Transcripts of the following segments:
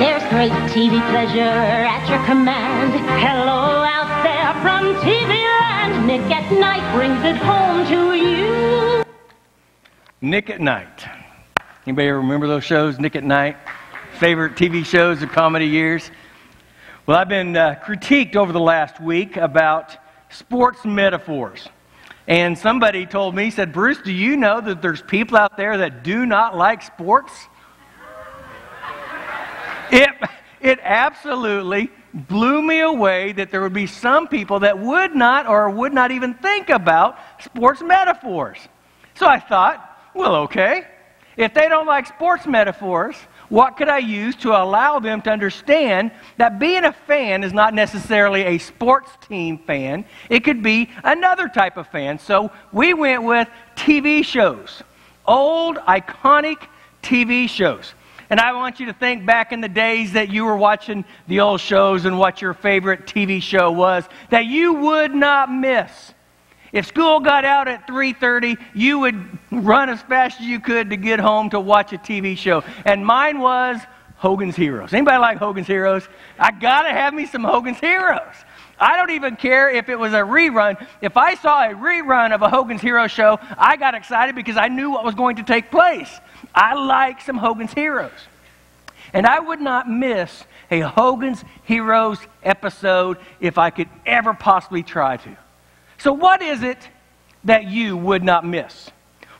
There's great TV pleasure at your command. Hello out there from TV Land. Nick at Night brings it home to you. Nick at Night. Anybody remember those shows, Nick at Night? Favorite TV shows of comedy years? Well, I've been uh, critiqued over the last week about sports metaphors. And somebody told me, said, Bruce, do you know that there's people out there that do not like sports? It, it absolutely blew me away that there would be some people that would not or would not even think about sports metaphors. So I thought, well, okay. If they don't like sports metaphors, what could I use to allow them to understand that being a fan is not necessarily a sports team fan? It could be another type of fan. So we went with TV shows, old, iconic TV shows. And I want you to think back in the days that you were watching the old shows and what your favorite TV show was that you would not miss. If school got out at 3:30, you would run as fast as you could to get home to watch a TV show. And mine was Hogan's Heroes. Anybody like Hogan's Heroes? I got to have me some Hogan's Heroes. I don't even care if it was a rerun. If I saw a rerun of a Hogan's Heroes show, I got excited because I knew what was going to take place. I like some Hogan's Heroes. And I would not miss a Hogan's Heroes episode if I could ever possibly try to. So, what is it that you would not miss?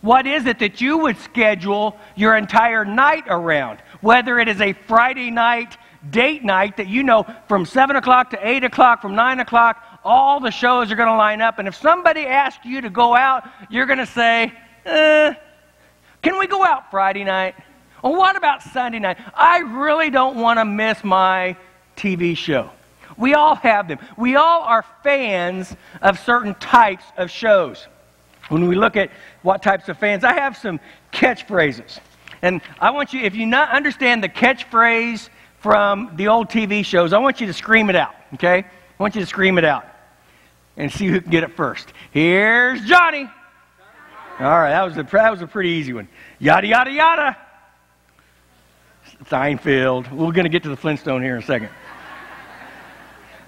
What is it that you would schedule your entire night around? Whether it is a Friday night date night that you know from 7 o'clock to 8 o'clock, from 9 o'clock, all the shows are going to line up. And if somebody asks you to go out, you're going to say, eh, Can we go out Friday night? Well, what about Sunday night? I really don't want to miss my TV show. We all have them. We all are fans of certain types of shows. When we look at what types of fans, I have some catchphrases. And I want you, if you not understand the catchphrase from the old TV shows, I want you to scream it out, okay? I want you to scream it out and see who can get it first. Here's Johnny. All right, that was a, that was a pretty easy one. Yada, yada, yada. Seinfeld. We're going to get to the Flintstone here in a second.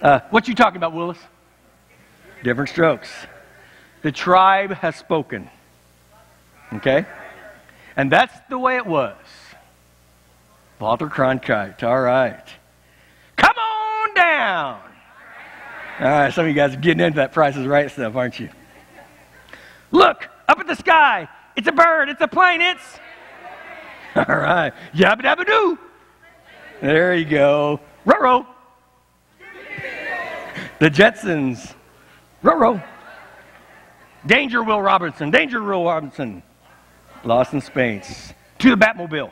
Uh, what you talking about, Willis? Different strokes. The tribe has spoken. Okay? And that's the way it was. Walter Cronkite. All right. Come on down. All right, some of you guys are getting into that Price is Right stuff, aren't you? Look, up at the sky. It's a bird. It's a plane. It's. All right. Yabba dabba doo. There you go. Ruh the Jetsons. Ruh Danger Will Robinson. Danger Will Robinson. Lost in space. To the Batmobile.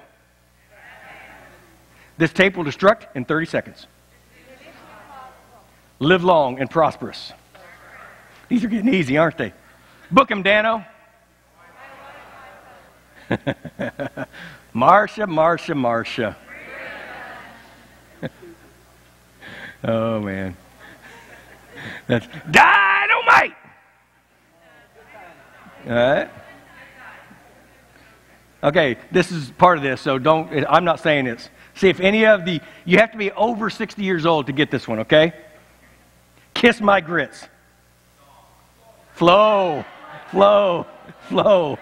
This tape will destruct in 30 seconds. Live long and prosperous. These are getting easy, aren't they? Book him, Danno. Marcia, Marcia, Marcia. oh, man. That's dynamite. All right. Okay, this is part of this, so don't, I'm not saying this. See if any of the, you have to be over 60 years old to get this one, okay? Kiss my grits. Flo, Flo, Flo.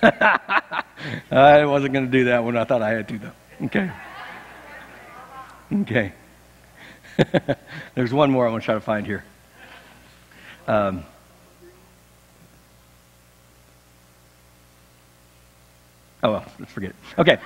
I wasn't going to do that one. I thought I had to, though. Okay. Okay. There's one more I want to try to find here. Um, oh, well, let's forget it. Okay.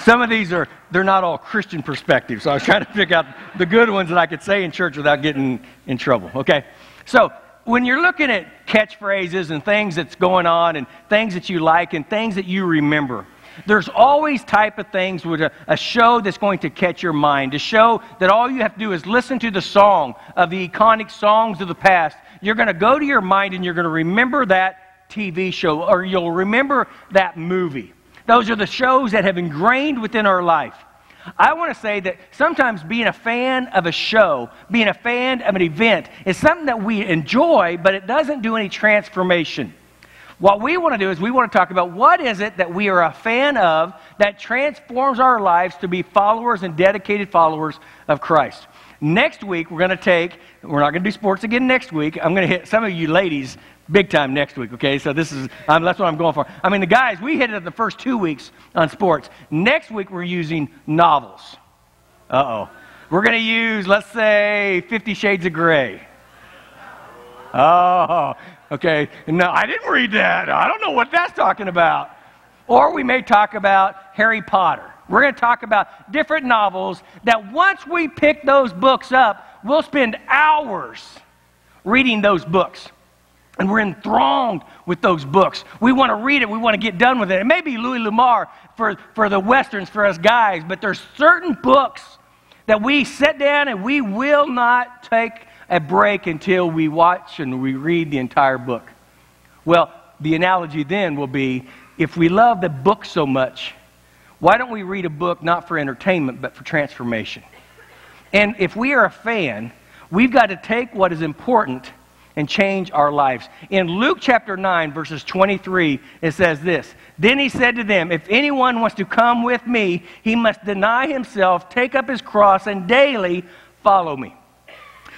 Some of these are, they're not all Christian perspectives, so I was trying to pick out the good ones that I could say in church without getting in trouble. Okay? So, when you're looking at catchphrases and things that's going on and things that you like and things that you remember, there's always type of things with a, a, show that's going to catch your mind. A show that all you have to do is listen to the song of the iconic songs of the past. You're going to go to your mind and you're going to remember that TV show or you'll remember that movie. Those are the shows that have ingrained within our life. I want to say that sometimes being a fan of a show, being a fan of an event, is something that we enjoy, but it doesn't do any transformation. What we want to do is we want to talk about what is it that we are a fan of that transforms our lives to be followers and dedicated followers of Christ. Next week, we're going to take, we're not going to do sports again next week. I'm going to hit some of you ladies big time next week, okay? So this is, um, that's what I'm going for. I mean, the guys, we hit it the first two weeks on sports. Next week, we're using novels. Uh oh. We're going to use, let's say, Fifty Shades of Grey. Oh, okay. No, I didn't read that. I don't know what that's talking about. Or we may talk about Harry Potter. We're going to talk about different novels that once we pick those books up, we'll spend hours reading those books. And we're enthralled with those books. We want to read it. We want to get done with it. It may be Louis L'Amour for, for the Westerns, for us guys, but there's certain books that we sit down and we will not take a break until we watch and we read the entire book. Well, the analogy then will be if we love the book so much, why don't we read a book not for entertainment but for transformation? And if we are a fan, we've got to take what is important and change our lives. In Luke chapter 9, verses 23, it says this Then he said to them, If anyone wants to come with me, he must deny himself, take up his cross, and daily follow me.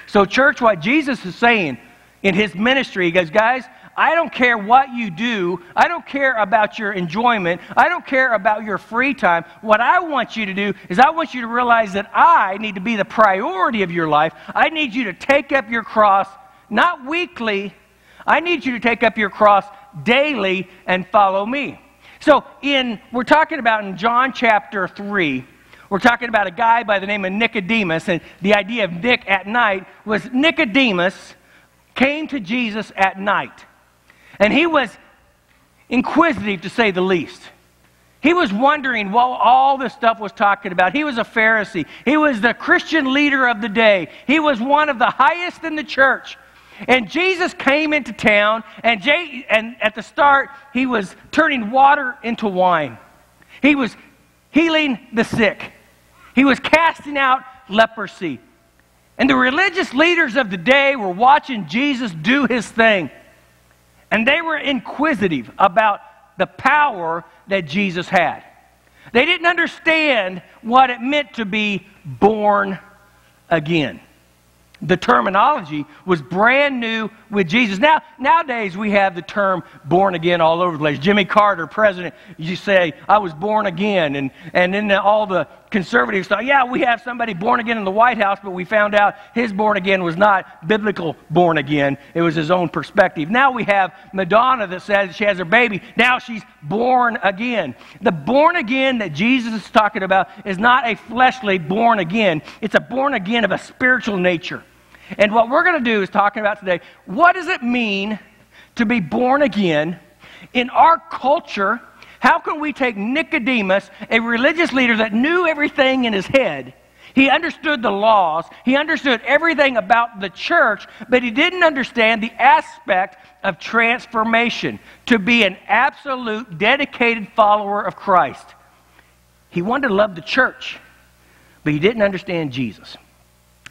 So, church, what Jesus is saying in his ministry, he goes, Guys, I don't care what you do. I don't care about your enjoyment. I don't care about your free time. What I want you to do is I want you to realize that I need to be the priority of your life. I need you to take up your cross not weekly. I need you to take up your cross daily and follow me. So, in we're talking about in John chapter 3, we're talking about a guy by the name of Nicodemus, and the idea of Nick at night was Nicodemus came to Jesus at night. And he was inquisitive to say the least. He was wondering what all this stuff was talking about. He was a Pharisee. He was the Christian leader of the day. He was one of the highest in the church. And Jesus came into town, and, Jay, and at the start, he was turning water into wine. He was healing the sick. He was casting out leprosy. And the religious leaders of the day were watching Jesus do his thing. And they were inquisitive about the power that Jesus had. They didn't understand what it meant to be born again the terminology was brand new with Jesus. Now, nowadays we have the term born again all over the place. Jimmy Carter, president, you say, I was born again. And, and then all the conservatives thought, yeah, we have somebody born again in the White House, but we found out his born again was not biblical born again. It was his own perspective. Now we have Madonna that says she has her baby. Now she's born again. The born again that Jesus is talking about is not a fleshly born again, it's a born again of a spiritual nature. And what we're going to do is talking about today what does it mean to be born again in our culture? How can we take Nicodemus, a religious leader that knew everything in his head? He understood the laws, he understood everything about the church, but he didn't understand the aspect of transformation to be an absolute dedicated follower of Christ. He wanted to love the church, but he didn't understand Jesus.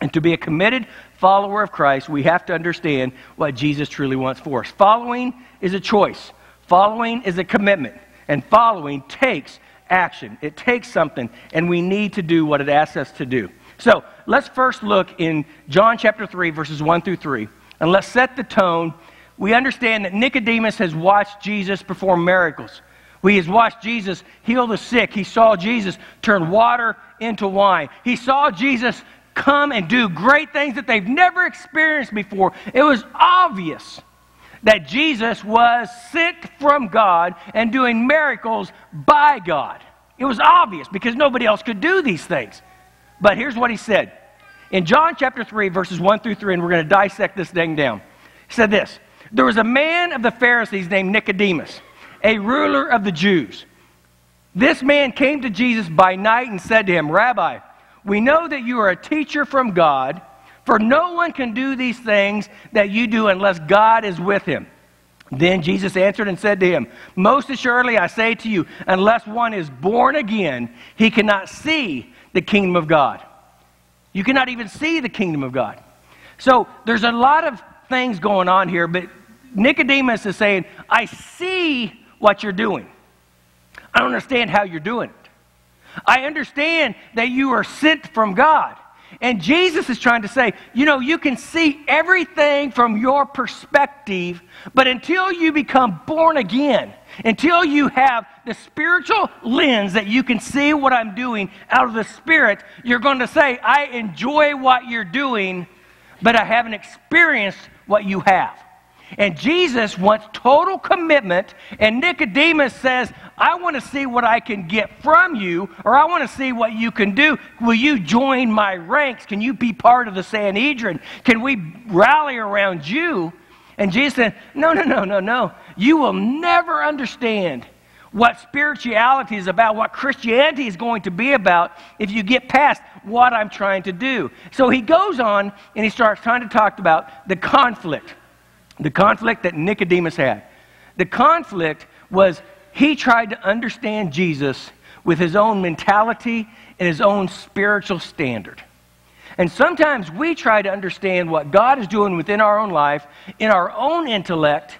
And to be a committed follower of Christ, we have to understand what Jesus truly wants for us. Following is a choice, following is a commitment, and following takes action. It takes something, and we need to do what it asks us to do. So let's first look in John chapter 3, verses 1 through 3, and let's set the tone. We understand that Nicodemus has watched Jesus perform miracles. He has watched Jesus heal the sick. He saw Jesus turn water into wine. He saw Jesus come and do great things that they've never experienced before. It was obvious that Jesus was sent from God and doing miracles by God. It was obvious because nobody else could do these things. But here's what he said. In John chapter 3, verses 1 through 3, and we're going to dissect this thing down. He said this There was a man of the Pharisees named Nicodemus, a ruler of the Jews. This man came to Jesus by night and said to him, Rabbi, we know that you are a teacher from God, for no one can do these things that you do unless God is with him. Then Jesus answered and said to him, Most assuredly I say to you, unless one is born again, he cannot see the kingdom of God. You cannot even see the kingdom of God. So there's a lot of things going on here, but Nicodemus is saying, I see what you're doing. I don't understand how you're doing it. I understand that you are sent from God. And Jesus is trying to say, you know, you can see everything from your perspective, but until you become born again, until you have the spiritual lens that you can see what I'm doing out of the Spirit, you're going to say, I enjoy what you're doing, but I haven't experienced what you have. And Jesus wants total commitment. And Nicodemus says, I want to see what I can get from you, or I want to see what you can do. Will you join my ranks? Can you be part of the Sanhedrin? Can we rally around you? And Jesus said, No, no, no, no, no. You will never understand what spirituality is about, what Christianity is going to be about if you get past what I'm trying to do. So he goes on and he starts trying to talk about the conflict the conflict that Nicodemus had. The conflict was he tried to understand Jesus with his own mentality and his own spiritual standard. And sometimes we try to understand what God is doing within our own life, in our own intellect,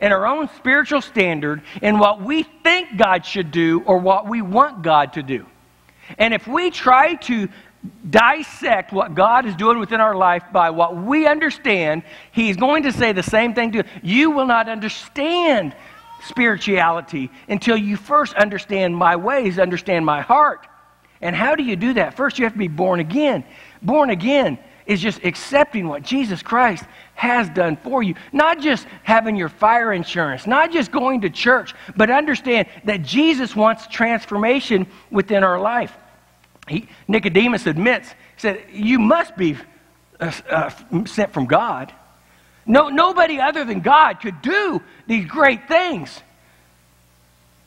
in our own spiritual standard, in what we think God should do or what we want God to do. And if we try to dissect what God is doing within our life by what we understand, He's going to say the same thing to you. You will not understand spirituality until you first understand my ways, understand my heart. And how do you do that? First, you have to be born again. Born again is just accepting what Jesus Christ has done for you. Not just having your fire insurance, not just going to church, but understand that Jesus wants transformation within our life. He, Nicodemus admits, said, You must be uh, uh, sent from God. No, nobody other than God could do these great things.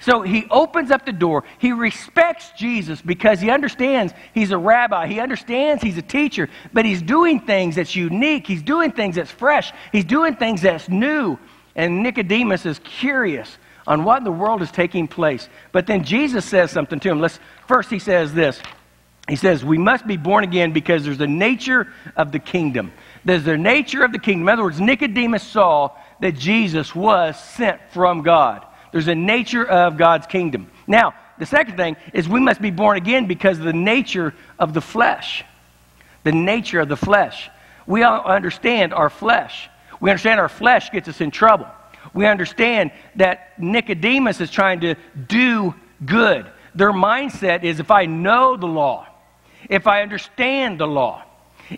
So he opens up the door. He respects Jesus because he understands he's a rabbi. He understands he's a teacher, but he's doing things that's unique. He's doing things that's fresh. He's doing things that's new. And Nicodemus is curious on what in the world is taking place. But then Jesus says something to him. Let's, first, he says this he says, We must be born again because there's the nature of the kingdom. There's the nature of the kingdom. In other words, Nicodemus saw that Jesus was sent from God. There's a nature of God's kingdom. Now, the second thing is we must be born again because of the nature of the flesh. The nature of the flesh. We all understand our flesh. We understand our flesh gets us in trouble. We understand that Nicodemus is trying to do good. Their mindset is if I know the law, if I understand the law,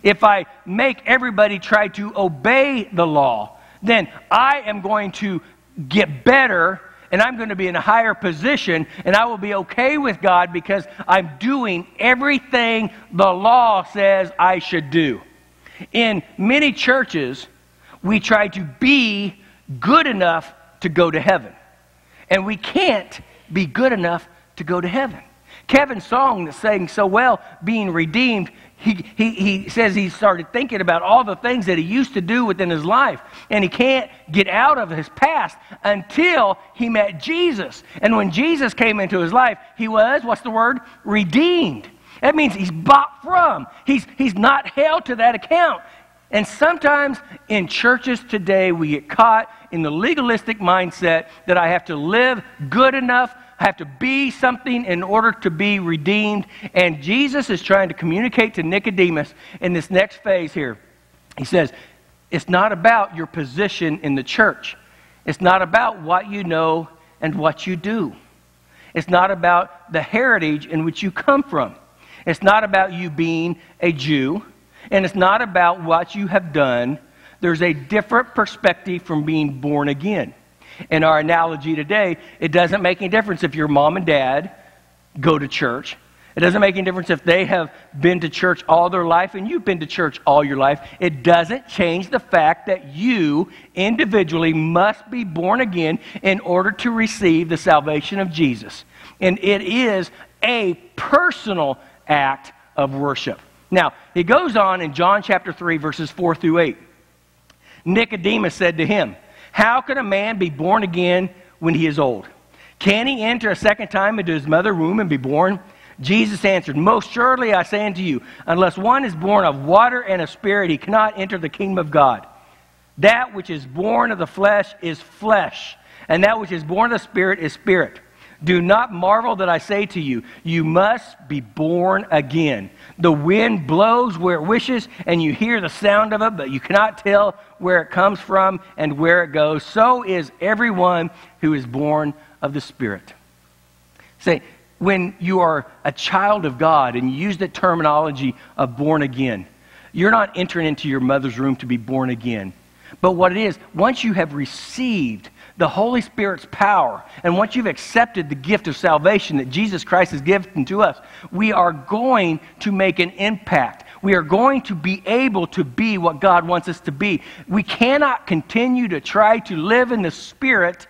if I make everybody try to obey the law, then I am going to get better and I'm going to be in a higher position and I will be okay with God because I'm doing everything the law says I should do. In many churches, we try to be good enough to go to heaven. And we can't be good enough to go to heaven. Kevin Song that's saying so well, being redeemed, he, he, he says he started thinking about all the things that he used to do within his life. And he can't get out of his past until he met Jesus. And when Jesus came into his life, he was, what's the word? Redeemed. That means he's bought from. He's, he's not held to that account. And sometimes in churches today, we get caught in the legalistic mindset that I have to live good enough have to be something in order to be redeemed. And Jesus is trying to communicate to Nicodemus in this next phase here. He says, It's not about your position in the church, it's not about what you know and what you do. It's not about the heritage in which you come from. It's not about you being a Jew, and it's not about what you have done. There's a different perspective from being born again in our analogy today, it doesn't make any difference if your mom and dad go to church. It doesn't make any difference if they have been to church all their life and you've been to church all your life. It doesn't change the fact that you individually must be born again in order to receive the salvation of Jesus. And it is a personal act of worship. Now, he goes on in John chapter 3, verses 4 through 8. Nicodemus said to him, how can a man be born again when he is old? Can he enter a second time into his mother womb and be born? Jesus answered, Most surely I say unto you, unless one is born of water and of spirit, he cannot enter the kingdom of God. That which is born of the flesh is flesh, and that which is born of the Spirit is spirit. Do not marvel that I say to you, you must be born again. The wind blows where it wishes, and you hear the sound of it, but you cannot tell where it comes from and where it goes. So is everyone who is born of the Spirit. Say, when you are a child of God and you use the terminology of born again, you're not entering into your mother's room to be born again. But what it is, once you have received the Holy Spirit's power, and once you've accepted the gift of salvation that Jesus Christ has given to us, we are going to make an impact. We are going to be able to be what God wants us to be. We cannot continue to try to live in the Spirit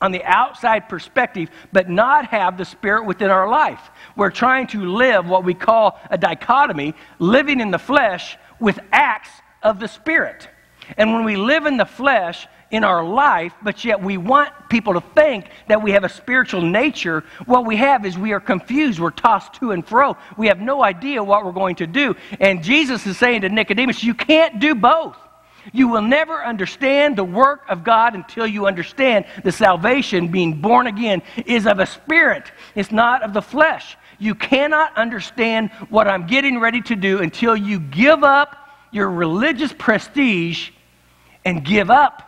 on the outside perspective, but not have the Spirit within our life. We're trying to live what we call a dichotomy, living in the flesh with acts of the Spirit. And when we live in the flesh in our life, but yet we want people to think that we have a spiritual nature, what we have is we are confused. We're tossed to and fro. We have no idea what we're going to do. And Jesus is saying to Nicodemus, You can't do both. You will never understand the work of God until you understand the salvation, being born again, is of a spirit. It's not of the flesh. You cannot understand what I'm getting ready to do until you give up your religious prestige and give up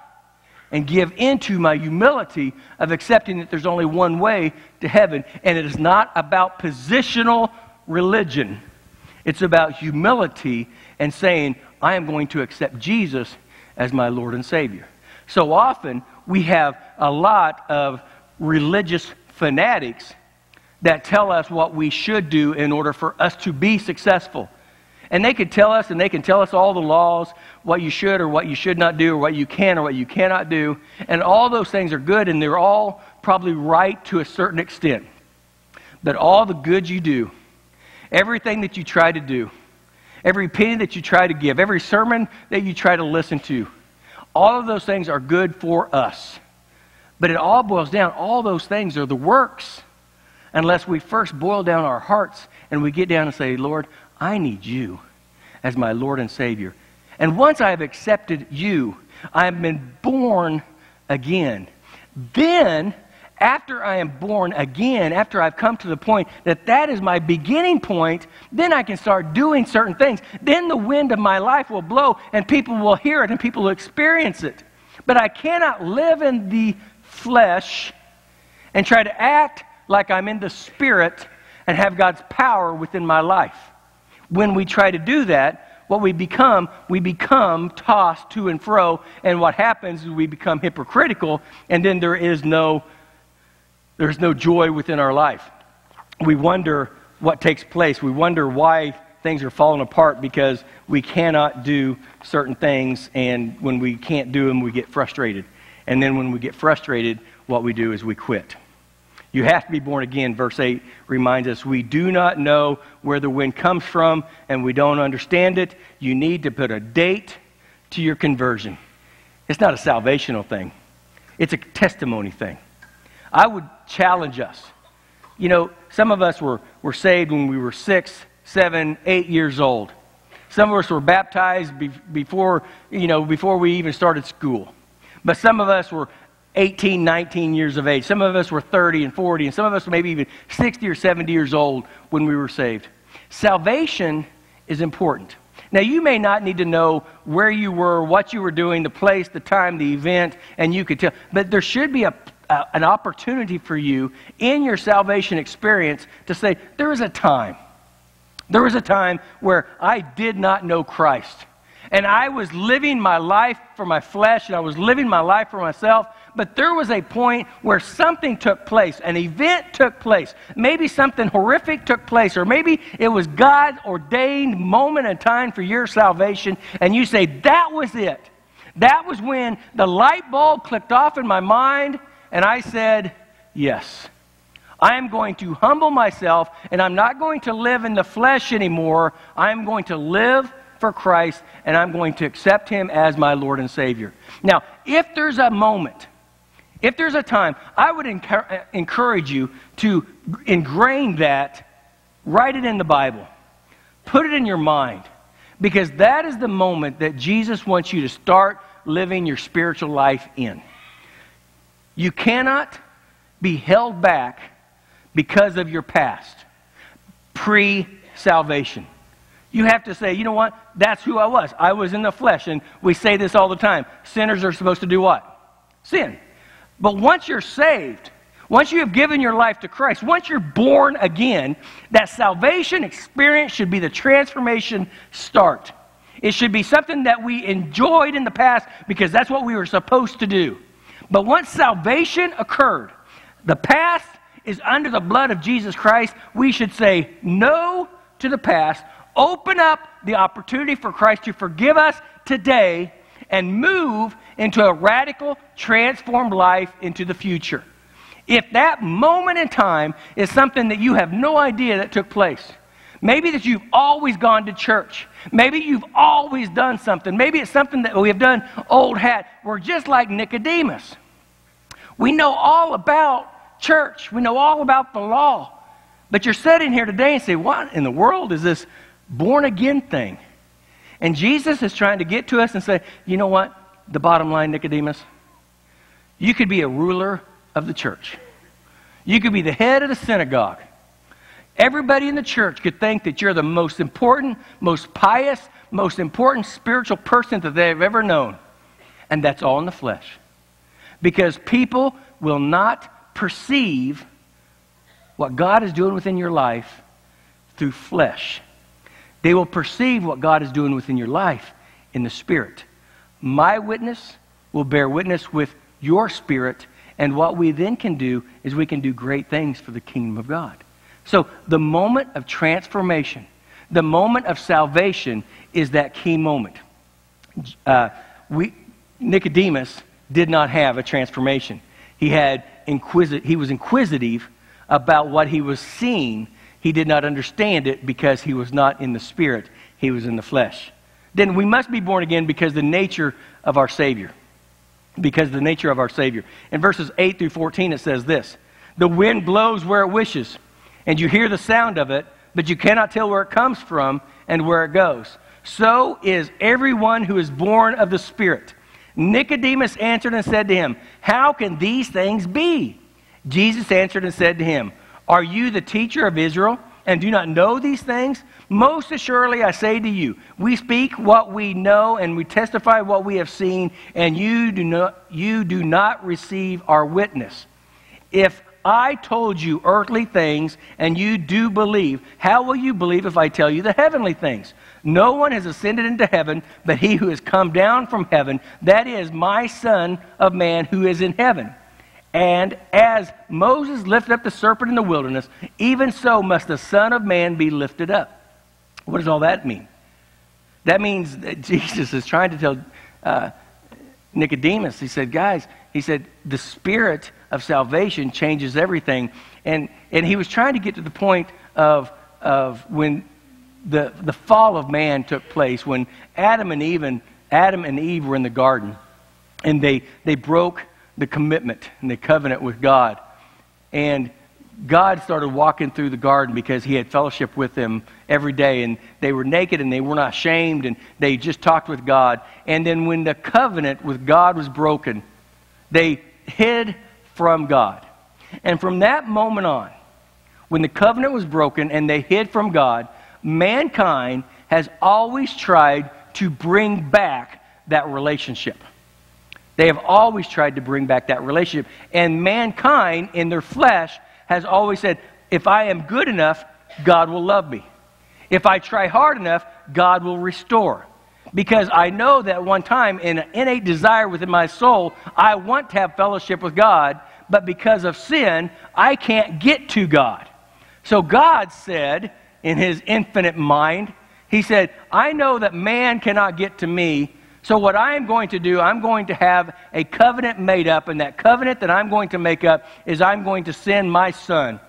and give into my humility of accepting that there's only one way to heaven. And it is not about positional religion, it's about humility and saying, I am going to accept Jesus as my Lord and Savior. So often, we have a lot of religious fanatics that tell us what we should do in order for us to be successful. And they can tell us, and they can tell us all the laws, what you should or what you should not do, or what you can or what you cannot do. And all those things are good, and they're all probably right to a certain extent. But all the good you do, everything that you try to do, every penny that you try to give, every sermon that you try to listen to, all of those things are good for us. But it all boils down, all those things are the works. Unless we first boil down our hearts and we get down and say, Lord, I need you as my Lord and Savior. And once I have accepted you, I have been born again. Then after I am born again, after I've come to the point that that is my beginning point, then I can start doing certain things. Then the wind of my life will blow and people will hear it and people will experience it. But I cannot live in the flesh and try to act like I'm in the spirit and have God's power within my life. When we try to do that, what we become, we become tossed to and fro, and what happens is we become hypocritical, and then there is no there's no joy within our life. We wonder what takes place. We wonder why things are falling apart because we cannot do certain things, and when we can't do them, we get frustrated. And then when we get frustrated, what we do is we quit. You have to be born again. Verse 8 reminds us we do not know where the wind comes from and we don't understand it. You need to put a date to your conversion. It's not a salvational thing, it's a testimony thing. I would challenge us. You know, some of us were, were saved when we were six, seven, eight years old. Some of us were baptized be, before, you know, before we even started school. But some of us were 18, 19 years of age. Some of us were 30 and 40, and some of us maybe even 60 or 70 years old when we were saved. Salvation is important. Now, you may not need to know where you were, what you were doing, the place, the time, the event, and you could tell, but there should be a uh, an opportunity for you in your salvation experience to say, there was a time. There was a time where I did not know Christ. And I was living my life for my flesh, and I was living my life for myself. But there was a point where something took place, an event took place. Maybe something horrific took place, or maybe it was God ordained moment in time for your salvation, and you say, That was it. That was when the light bulb clicked off in my mind, and I said, Yes. I am going to humble myself, and I'm not going to live in the flesh anymore. I'm going to live for Christ, and I'm going to accept Him as my Lord and Savior. Now, if there's a moment, if there's a time, I would encourage you to ingrain that, write it in the Bible, put it in your mind, because that is the moment that Jesus wants you to start living your spiritual life in. You cannot be held back because of your past, pre salvation. You have to say, you know what? That's who I was. I was in the flesh. And we say this all the time. Sinners are supposed to do what? Sin. But once you're saved, once you have given your life to Christ, once you're born again, that salvation experience should be the transformation start. It should be something that we enjoyed in the past because that's what we were supposed to do. But once salvation occurred, the past is under the blood of Jesus Christ, we should say no to the past, open up the opportunity for Christ to forgive us today, and move into a radical, transformed life into the future. If that moment in time is something that you have no idea that took place, maybe that you've always gone to church, maybe you've always done something, maybe it's something that we have done old hat, we're just like Nicodemus. We know all about church, we know all about the law. But you're sitting here today and say, What in the world is this born again thing? And Jesus is trying to get to us and say, You know what? The bottom line, Nicodemus, you could be a ruler of the church, you could be the head of the synagogue. Everybody in the church could think that you're the most important, most pious, most important spiritual person that they've ever known. And that's all in the flesh because people will not perceive what God is doing within your life through flesh. They will perceive what God is doing within your life in the Spirit. My witness will bear witness with your spirit, and what we then can do is we can do great things for the kingdom of God. So, the moment of transformation, the moment of salvation, is that key moment. Uh, we, Nicodemus did not have a transformation. He, had he was inquisitive about what he was seeing. He did not understand it because he was not in the spirit, he was in the flesh. Then we must be born again because the nature of our Savior. Because the nature of our Savior. In verses 8 through 14, it says this The wind blows where it wishes, and you hear the sound of it, but you cannot tell where it comes from and where it goes. So is everyone who is born of the Spirit. Nicodemus answered and said to him, How can these things be? Jesus answered and said to him, Are you the teacher of Israel and do not know these things? Most assuredly, I say to you, we speak what we know and we testify what we have seen, and you do not, you do not receive our witness. If I told you earthly things and you do believe, how will you believe if I tell you the heavenly things? No one has ascended into heaven but he who has come down from heaven, that is, my Son of Man who is in heaven. And as Moses lifted up the serpent in the wilderness, even so must the Son of Man be lifted up. What does all that mean? That means that Jesus is trying to tell uh, Nicodemus, he said, guys, he said, the spirit of salvation changes everything. And, and he was trying to get to the point of, of when the, the fall of man took place when Adam and Eve and Adam and Eve were in the garden and they, they broke the commitment and the covenant with God. And God started walking through the garden because he had fellowship with them every day and they were naked and they were not shamed and they just talked with God. And then when the covenant with God was broken, they hid from God. And from that moment on, when the covenant was broken and they hid from God, mankind has always tried to bring back that relationship. They have always tried to bring back that relationship. And mankind, in their flesh, has always said, if I am good enough, God will love me. If I try hard enough, God will restore. Because I know that one time, in an innate desire within my soul, I want to have fellowship with God, but because of sin, I can't get to God. So God said, in his infinite mind. He said, I know that man cannot get to me. So, what I am going to do, I'm going to have a covenant made up, and that covenant that I'm going to make up is I'm going to send my son.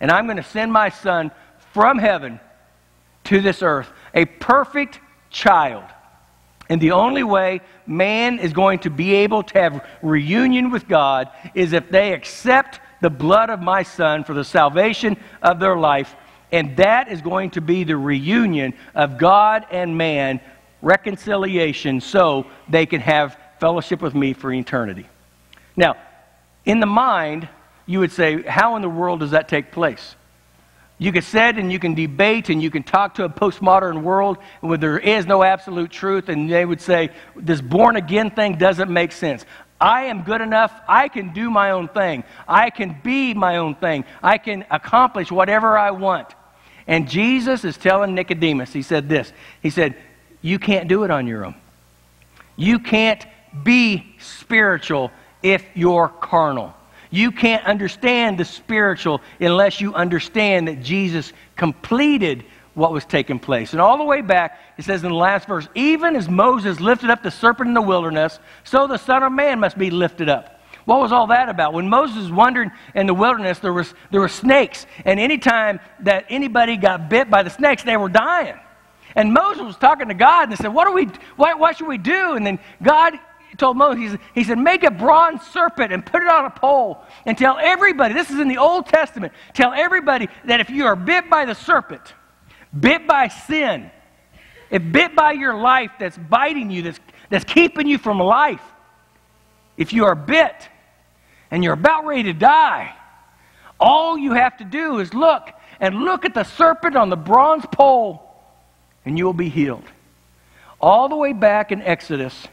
And I'm going to send my son from heaven to this earth, a perfect child. And the only way man is going to be able to have reunion with God is if they accept the blood of my son for the salvation of their life and that is going to be the reunion of God and man reconciliation so they can have fellowship with me for eternity. Now, in the mind, you would say, how in the world does that take place? You can sit and you can debate and you can talk to a postmodern world where there is no absolute truth, and they would say, this born again thing doesn't make sense. I am good enough. I can do my own thing. I can be my own thing. I can accomplish whatever I want. And Jesus is telling Nicodemus, he said this. He said, You can't do it on your own. You can't be spiritual if you're carnal. You can't understand the spiritual unless you understand that Jesus completed what was taking place. And all the way back, it says in the last verse, even as Moses lifted up the serpent in the wilderness, so the Son of Man must be lifted up. What was all that about? When Moses wandered in the wilderness, there, was, there were snakes. And anytime that anybody got bit by the snakes, they were dying. And Moses was talking to God and said, What, are we, what, what should we do? And then God told Moses, he said, Make a bronze serpent and put it on a pole and tell everybody, this is in the Old Testament, tell everybody that if you are bit by the serpent, bit by sin, if bit by your life that's biting you, that's, that's keeping you from life, if you are bit and you're about ready to die, all you have to do is look and look at the serpent on the bronze pole and you will be healed. All the way back in Exodus,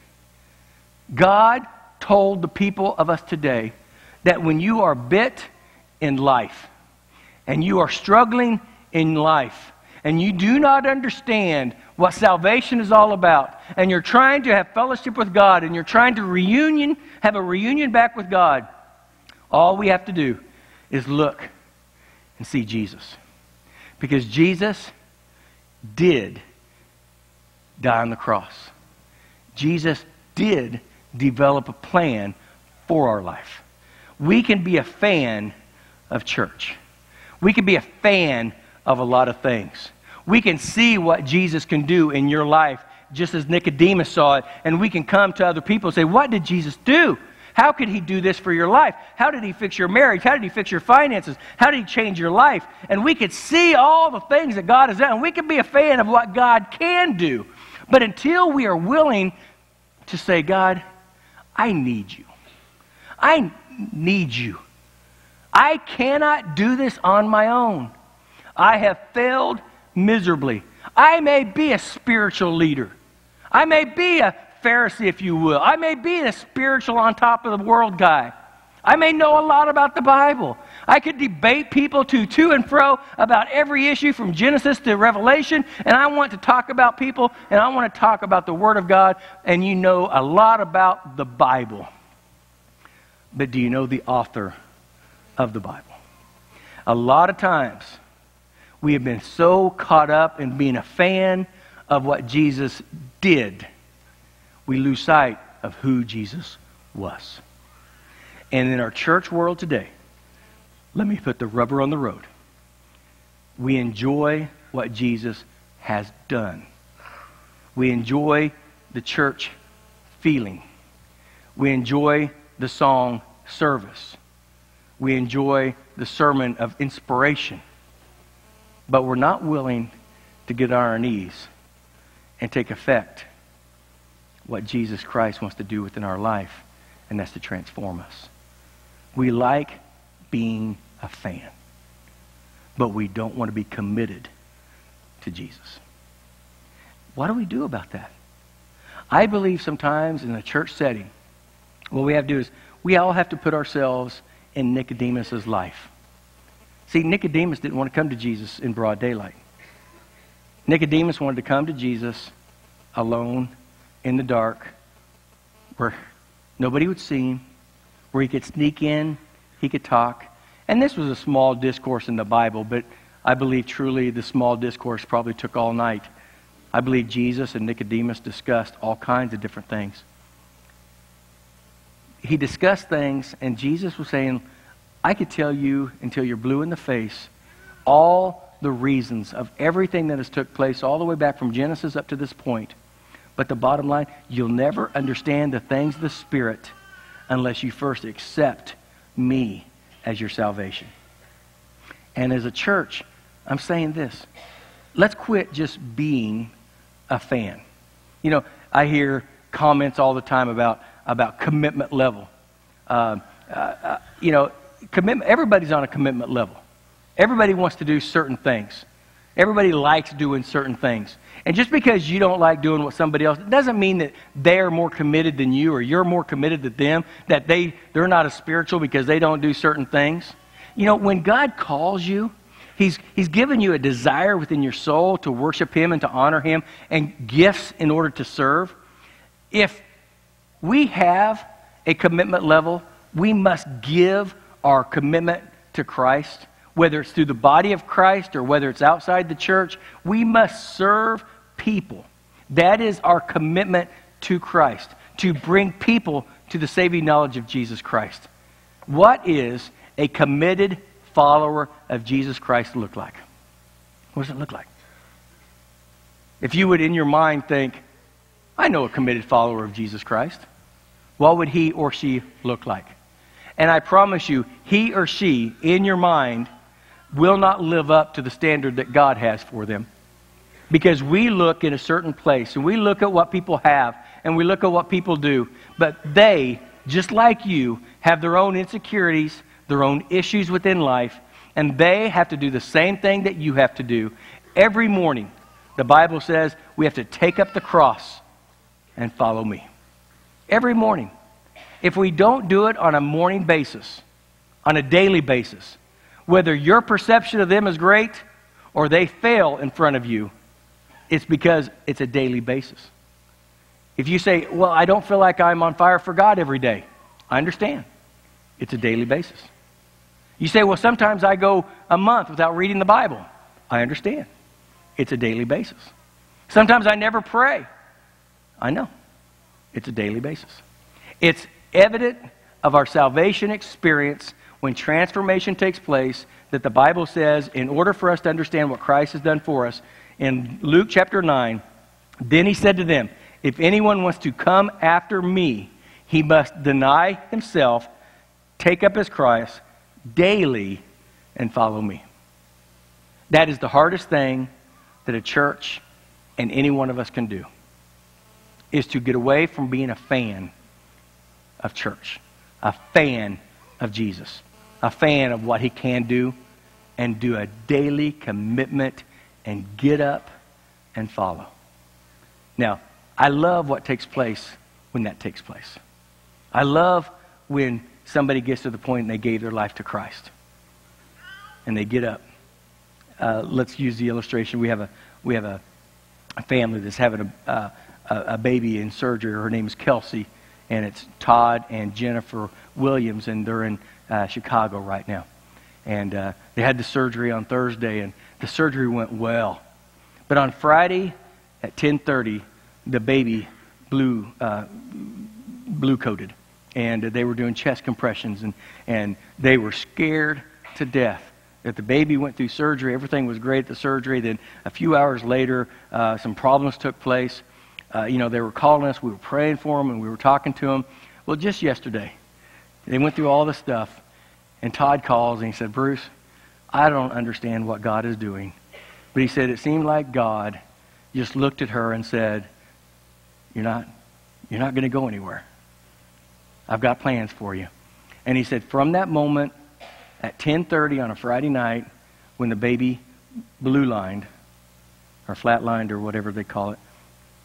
God told the people of us today that when you are bit in life and you are struggling in life and you do not understand what salvation is all about and you're trying to have fellowship with God and you're trying to reunion have a reunion back with God all we have to do is look and see Jesus because Jesus did die on the cross Jesus did develop a plan for our life. We can be a fan of church. We can be a fan of a lot of things. We can see what Jesus can do in your life just as Nicodemus saw it, and we can come to other people and say, What did Jesus do? How could he do this for your life? How did he fix your marriage? How did he fix your finances? How did he change your life? And we could see all the things that God has done, and we can be a fan of what God can do. But until we are willing to say, God, I need you. I need you. I cannot do this on my own. I have failed miserably. I may be a spiritual leader. I may be a Pharisee, if you will. I may be a spiritual on top of the world guy. I may know a lot about the Bible. I could debate people to to and fro about every issue from Genesis to Revelation, and I want to talk about people, and I want to talk about the Word of God, and you know a lot about the Bible. But do you know the author of the Bible? A lot of times, we have been so caught up in being a fan of what Jesus did, we lose sight of who Jesus was. And in our church world today, let me put the rubber on the road. We enjoy what Jesus has done. We enjoy the church feeling. We enjoy the song service. We enjoy the sermon of inspiration. But we're not willing to get on our knees and take effect what Jesus Christ wants to do within our life, and that's to transform us. We like being a fan, but we don't want to be committed to Jesus. What do we do about that? I believe sometimes in a church setting, what we have to do is we all have to put ourselves in Nicodemus's life. See, Nicodemus didn't want to come to Jesus in broad daylight. Nicodemus wanted to come to Jesus alone in the dark where nobody would see him where he could sneak in, he could talk. And this was a small discourse in the Bible, but I believe truly the small discourse probably took all night. I believe Jesus and Nicodemus discussed all kinds of different things. He discussed things, and Jesus was saying, I could tell you until you're blue in the face all the reasons of everything that has took place all the way back from Genesis up to this point. But the bottom line, you'll never understand the things of the Spirit unless you first accept me as your salvation. And as a church, I'm saying this let's quit just being a fan. You know, I hear comments all the time about, about commitment level. Uh, uh, uh, you know, commitment, everybody's on a commitment level. Everybody wants to do certain things. Everybody likes doing certain things. And just because you don't like doing what somebody else, doesn't mean that they're more committed than you or you're more committed than them, that they, they're not as spiritual because they don't do certain things. You know, when God calls you, He's, he's given you a desire within your soul to worship Him and to honor Him and gifts in order to serve. If we have a commitment level, we must give our commitment to Christ, whether it's through the body of Christ or whether it's outside the church. We must serve people. That is our commitment to Christ, to bring people to the saving knowledge of Jesus Christ. What is a committed follower of Jesus Christ look like? What does it look like? If you would, in your mind, think, I know a committed follower of Jesus Christ, what would he or she look like? And I promise you, he or she, in your mind, will not live up to the standard that God has for them. Because we look in a certain place and we look at what people have and we look at what people do, but they, just like you, have their own insecurities their own issues within life, and they have to do the same thing that you have to do. Every morning, the Bible says we have to take up the cross and follow me. Every morning. If we don't do it on a morning basis, on a daily basis, whether your perception of them is great or they fail in front of you, it's because it's a daily basis. If you say, Well, I don't feel like I'm on fire for God every day, I understand. It's a daily basis. You say, well, sometimes I go a month without reading the Bible. I understand. It's a daily basis. Sometimes I never pray. I know. It's a daily basis. It's evident of our salvation experience when transformation takes place that the Bible says, in order for us to understand what Christ has done for us, in Luke chapter 9, then he said to them, If anyone wants to come after me, he must deny himself, take up his cross, daily and follow me. That is the hardest thing that a church and any one of us can do is to get away from being a fan of church, a fan of Jesus, a fan of what he can do, and do a daily commitment and get up and follow. Now, I love what takes place when that takes place. I love when somebody gets to the point and they gave their life to Christ. And they get up. Uh, let's use the illustration. We have a, we have a, a family that's having a, uh, a, baby in surgery. Her name is Kelsey, and it's Todd and Jennifer Williams, and they're in uh, Chicago right now. And uh, they had the surgery on Thursday, and the surgery went well. But on Friday at 10:30, the baby blue uh, blue coated and they were doing chest compressions, and, and they were scared to death. That the baby went through surgery, everything was great at the surgery. Then a few hours later, uh, some problems took place. Uh, you know, they were calling us, we were praying for them, and we were talking to them. Well, just yesterday, they went through all the stuff, and Todd calls and he said, Bruce, I don't understand what God is doing. But he said it seemed like God just looked at her and said, You're not, you're not going to go anywhere. I've got plans for you. And he said, from that moment at 10:30 on a Friday night, when the baby blue lined or flat lined or whatever they call it,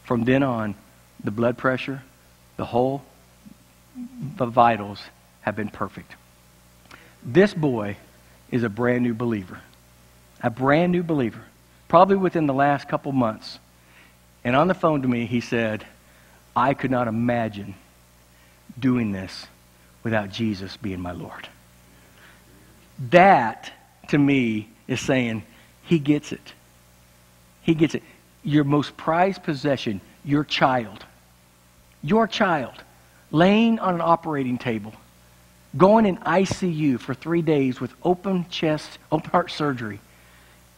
from then on, the blood pressure, the whole, the vitals have been perfect. This boy is a brand new believer, a brand new believer, probably within the last couple months. And on the phone to me, he said, I could not imagine doing this without Jesus being my Lord. That, to me, is saying, He gets it. He gets it. Your most prized possession, your child, your child, laying on an operating table, going in ICU for three days with open chest, open heart surgery,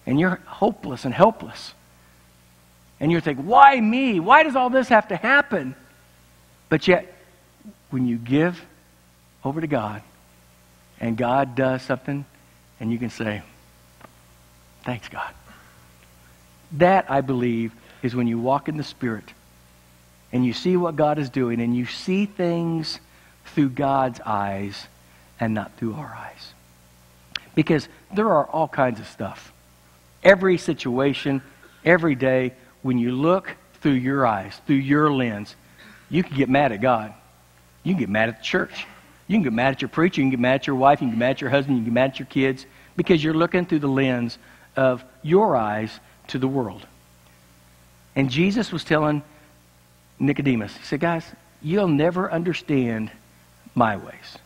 and you're hopeless and helpless. And you're thinking, why me? Why does all this have to happen? But yet, when you give over to God and God does something and you can say, Thanks, God. That, I believe, is when you walk in the Spirit and you see what God is doing, and you see things through God's eyes and not through our eyes. Because there are all kinds of stuff. Every situation, every day, when you look through your eyes, through your lens, you can get mad at God. You can get mad at the church. You can get mad at your preacher. You can get mad at your wife. You can get mad at your husband. You can get mad at your kids because you're looking through the lens of your eyes to the world. And Jesus was telling Nicodemus, He said, Guys, you'll never understand my ways.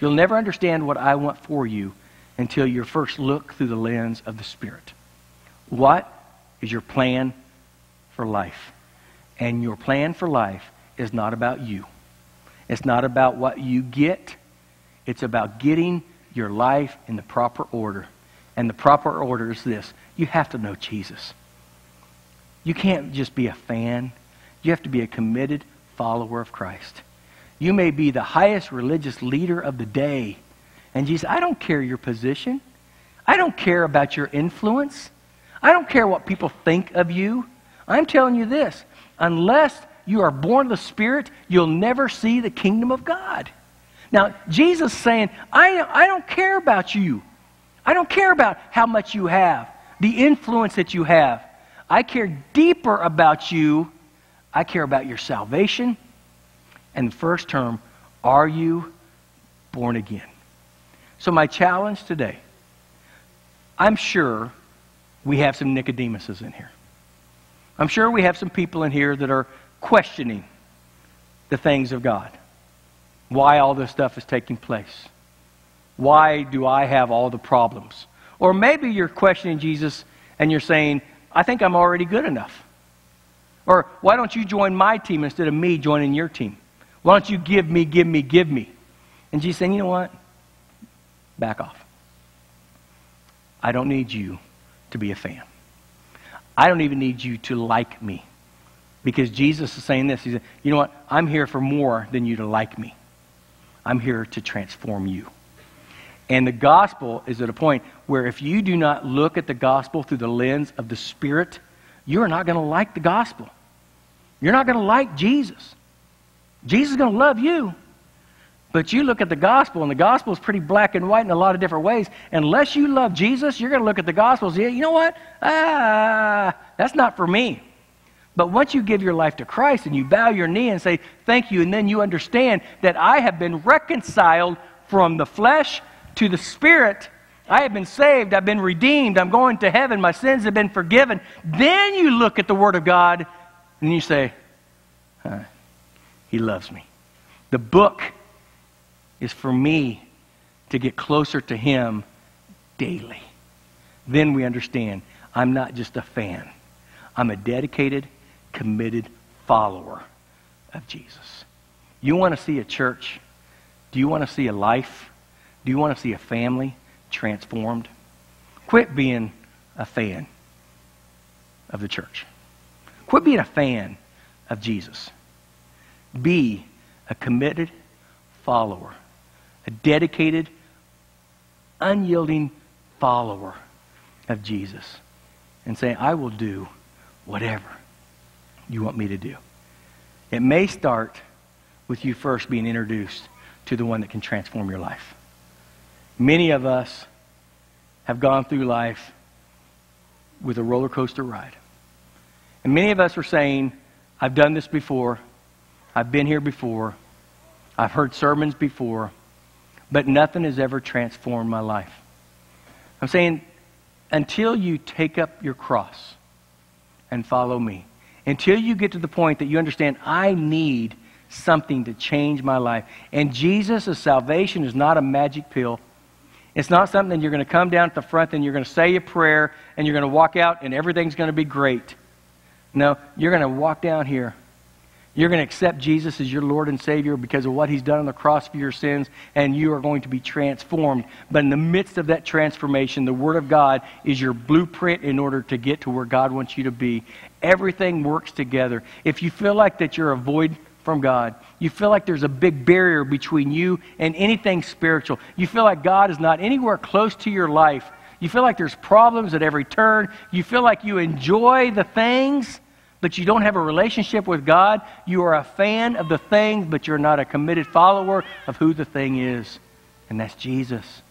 You'll never understand what I want for you until you first look through the lens of the Spirit. What is your plan for life? And your plan for life is not about you. It's not about what you get. It's about getting your life in the proper order. And the proper order is this you have to know Jesus. You can't just be a fan, you have to be a committed follower of Christ. You may be the highest religious leader of the day. And Jesus, I don't care your position. I don't care about your influence. I don't care what people think of you. I'm telling you this unless you are born of the Spirit, you'll never see the kingdom of God. Now, Jesus saying, I, I don't care about you. I don't care about how much you have, the influence that you have. I care deeper about you. I care about your salvation. And the first term, are you born again? So, my challenge today I'm sure we have some Nicodemuses in here. I'm sure we have some people in here that are questioning the things of God. Why all this stuff is taking place. Why do I have all the problems? Or maybe you're questioning Jesus and you're saying, I think I'm already good enough. Or why don't you join my team instead of me joining your team? Why don't you give me, give me, give me? And Jesus saying, you know what? Back off. I don't need you to be a fan. I don't even need you to like me. Because Jesus is saying this. He said, you know what? I'm here for more than you to like me. I'm here to transform you. And the gospel is at a point where if you do not look at the gospel through the lens of the Spirit, you're not going to like the gospel. You're not going to like Jesus. Jesus is going to love you. But you look at the gospel, and the gospel is pretty black and white in a lot of different ways. Unless you love Jesus, you're going to look at the gospel and say, you know what? Ah, that's not for me. But once you give your life to Christ and you bow your knee and say, Thank you, and then you understand that I have been reconciled from the flesh to the spirit, I have been saved, I've been redeemed, I'm going to heaven, my sins have been forgiven. Then you look at the Word of God and you say, huh, He loves me. The book is for me to get closer to Him daily. Then we understand I'm not just a fan, I'm a dedicated, committed follower of Jesus. You want to see a church? Do you want to see a life? Do you want to see a family transformed? Quit being a fan of the church. Quit being a fan of Jesus. Be a committed follower a dedicated, unyielding follower of Jesus and say, I will do whatever you want me to do. It may start with you first being introduced to the one that can transform your life. Many of us have gone through life with a roller coaster ride. And many of us are saying, I've done this before. I've been here before. I've heard sermons before but nothing has ever transformed my life. I'm saying, until you take up your cross and follow me, until you get to the point that you understand, I need something to change my life. And Jesus' salvation is not a magic pill. It's not something you're going to come down at the front and you're going to say a prayer and you're going to walk out and everything's going to be great. No, you're going to walk down here you're going to accept Jesus as your Lord and Savior because of what He's done on the cross for your sins, and you are going to be transformed. But in the midst of that transformation, the Word of God is your blueprint in order to get to where God wants you to be. Everything works together. If you feel like that you're a void from God, you feel like there's a big barrier between you and anything spiritual, you feel like God is not anywhere close to your life, you feel like there's problems at every turn, you feel like you enjoy the things but you don't have a relationship with God. You are a fan of the thing, but you're not a committed follower of who the thing is. And that's Jesus.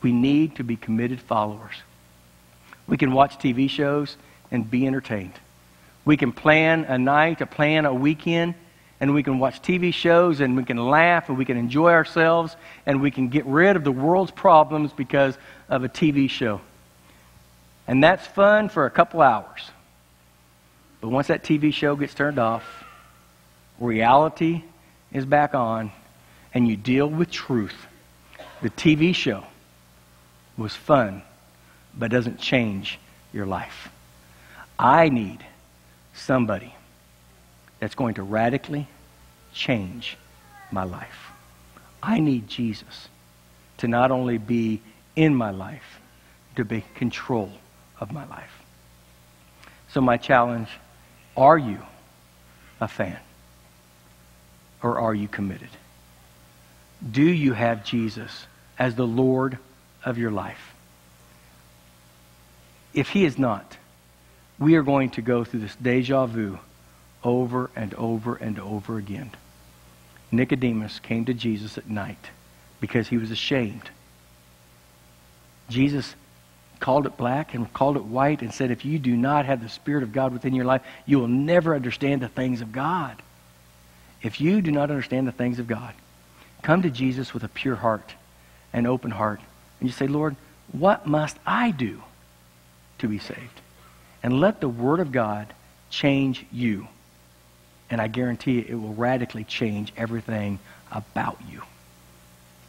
We need to be committed followers. We can watch TV shows and be entertained. We can plan a night, a plan a weekend, and we can watch TV shows and we can laugh and we can enjoy ourselves and we can get rid of the world's problems because of a TV show. And that's fun for a couple hours. But once that TV show gets turned off, reality is back on, and you deal with truth. The TV show was fun, but doesn't change your life. I need somebody that's going to radically change my life. I need Jesus to not only be in my life, to be control of my life. So my challenge, are you a fan? Or are you committed? Do you have Jesus as the Lord of your life? If he is not, we are going to go through this deja vu over and over and over again. Nicodemus came to Jesus at night because he was ashamed. Jesus called it black and called it white and said, if you do not have the Spirit of God within your life, you will never understand the things of God. If you do not understand the things of God, come to Jesus with a pure heart, an open heart, and you say, Lord, what must I do to be saved? And let the Word of God change you. And I guarantee you, it will radically change everything about you.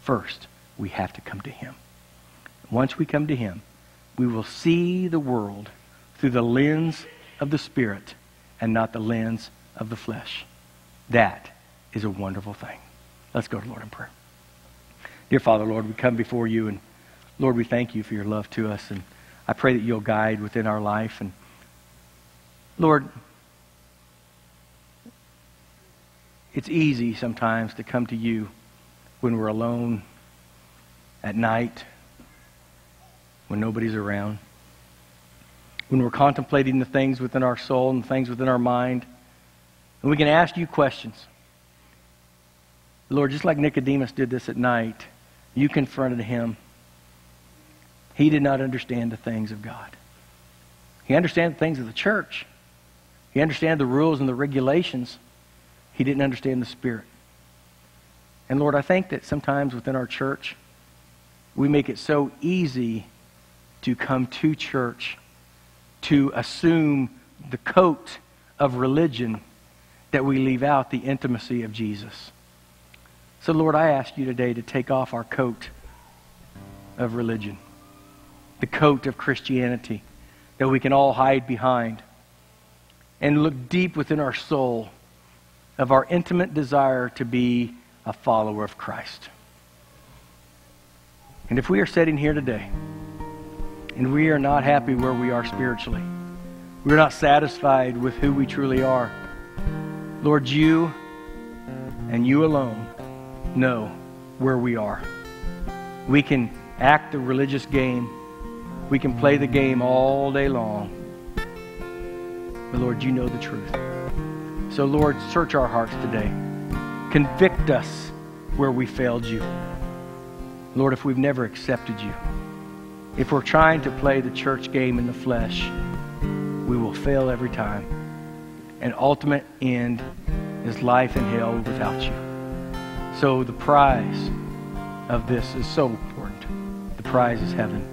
First, we have to come to Him. Once we come to Him, we will see the world through the lens of the Spirit and not the lens of the flesh. That is a wonderful thing. Let's go to Lord in prayer. Dear Father, Lord, we come before you, and Lord, we thank you for your love to us, and I pray that you'll guide within our life. And Lord, it's easy sometimes to come to you when we're alone at night when nobody's around, when we're contemplating the things within our soul and things within our mind, and we can ask you questions. Lord, just like Nicodemus did this at night, you confronted him. He did not understand the things of God. He understood the things of the church. He understood the rules and the regulations. He didn't understand the Spirit. And Lord, I think that sometimes within our church, we make it so easy to come to church to assume the coat of religion that we leave out the intimacy of Jesus. So, Lord, I ask you today to take off our coat of religion, the coat of Christianity that we can all hide behind, and look deep within our soul of our intimate desire to be a follower of Christ. And if we are sitting here today, and we are not happy where we are spiritually. We're not satisfied with who we truly are. Lord, you and you alone know where we are. We can act the religious game. We can play the game all day long. But Lord, you know the truth. So, Lord, search our hearts today. Convict us where we failed you. Lord, if we've never accepted you, if we're trying to play the church game in the flesh, we will fail every time. And ultimate end is life in hell without you. So the prize of this is so important. The prize is heaven.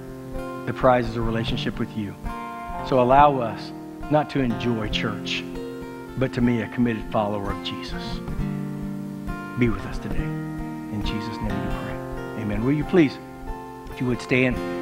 The prize is a relationship with you. So allow us not to enjoy church, but to be a committed follower of Jesus. Be with us today. In Jesus' name we pray. Amen. Will you please, if you would stand.